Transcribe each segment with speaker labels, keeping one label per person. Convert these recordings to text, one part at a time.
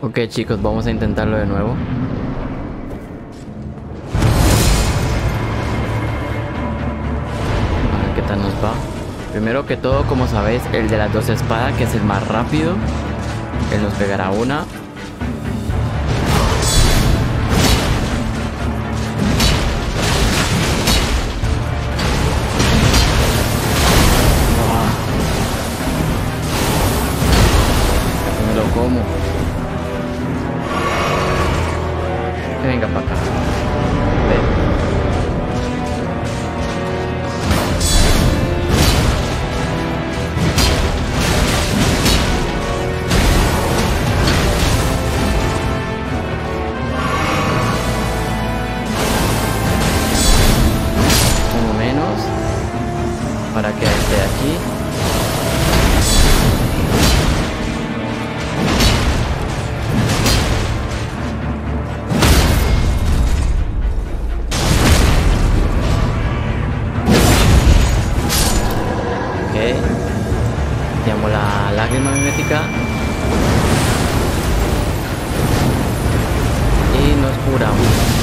Speaker 1: Ok chicos, vamos a intentarlo de nuevo. A ver qué tal nos va. Primero que todo, como sabéis, el de las dos espadas, que es el más rápido, él nos pegará una. Lo como. Ok. Llamo la lágrima mimética. Y nos curamos.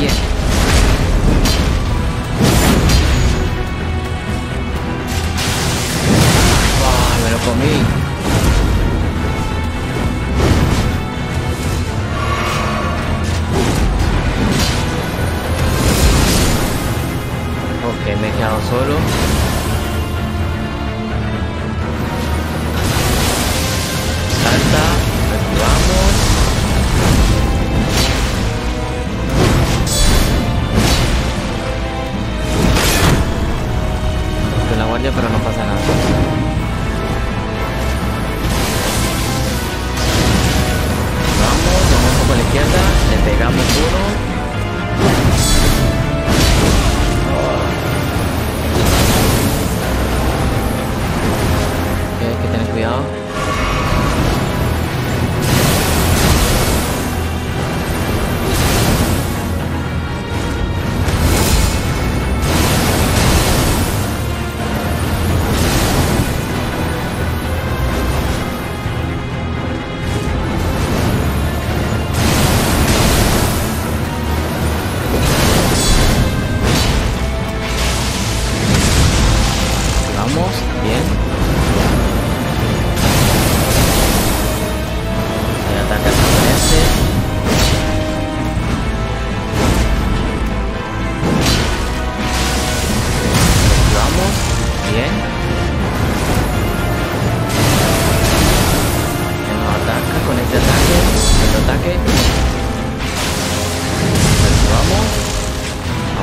Speaker 1: Bien. Ah, me lo comí. Ok, me he solo. Salta, no pasa nada. Vamos, vamos un poco a la izquierda, le pegamos uno.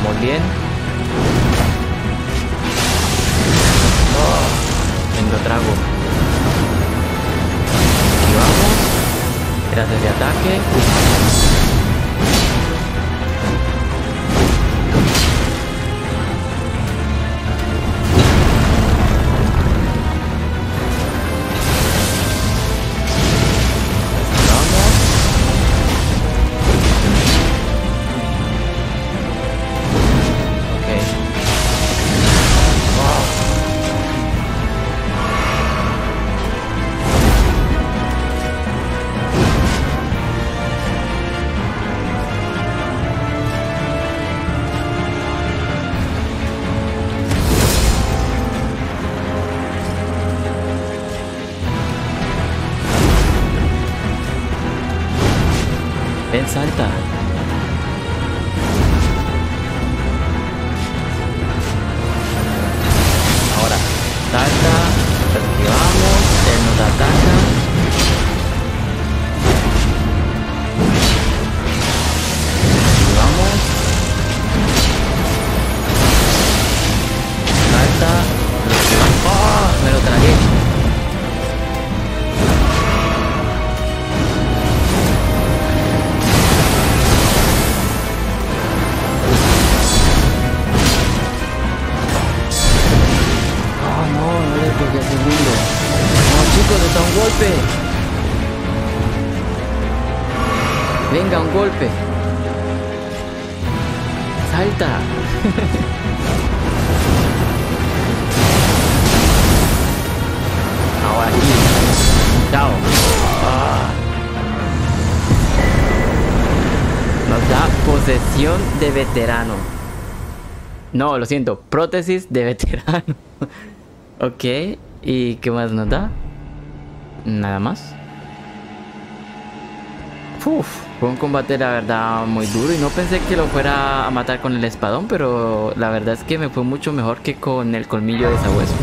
Speaker 1: Vamos bien. Tengo trago. Aquí vamos. Gracias de ataque. Basta. Segundo. No, chicos, está un golpe. Venga, un golpe. Salta. Ahora sí. Chao. Ah. Nos da posesión de veterano. No, lo siento, prótesis de veterano. ok, ¿y qué más nos da? Nada más. Uf, fue un combate la verdad muy duro y no pensé que lo fuera a matar con el espadón, pero la verdad es que me fue mucho mejor que con el colmillo de sabueso.